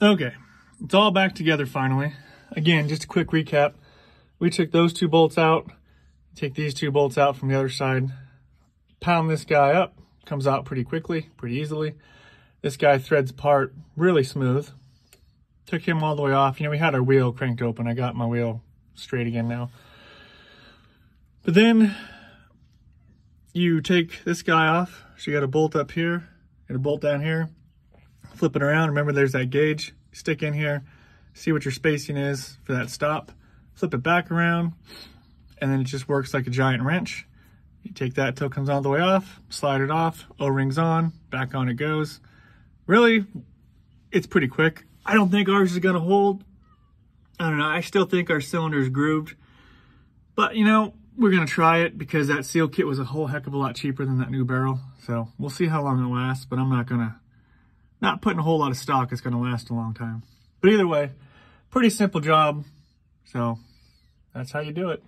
Okay, it's all back together finally. Again, just a quick recap. We took those two bolts out, take these two bolts out from the other side, pound this guy up, comes out pretty quickly, pretty easily. This guy threads apart really smooth. Took him all the way off. You know, we had our wheel cranked open. I got my wheel straight again now. But then you take this guy off. So you got a bolt up here, and a bolt down here, flip it around. Remember there's that gauge. Stick in here, see what your spacing is for that stop. Flip it back around, and then it just works like a giant wrench. You take that till it comes all the way off, slide it off, O-rings on, back on it goes. Really, it's pretty quick. I don't think ours is gonna hold. I don't know, I still think our cylinder's grooved. But you know, we're gonna try it because that seal kit was a whole heck of a lot cheaper than that new barrel. So we'll see how long it lasts, but I'm not gonna, not putting a whole lot of stock. It's gonna last a long time. But either way, pretty simple job. So that's how you do it.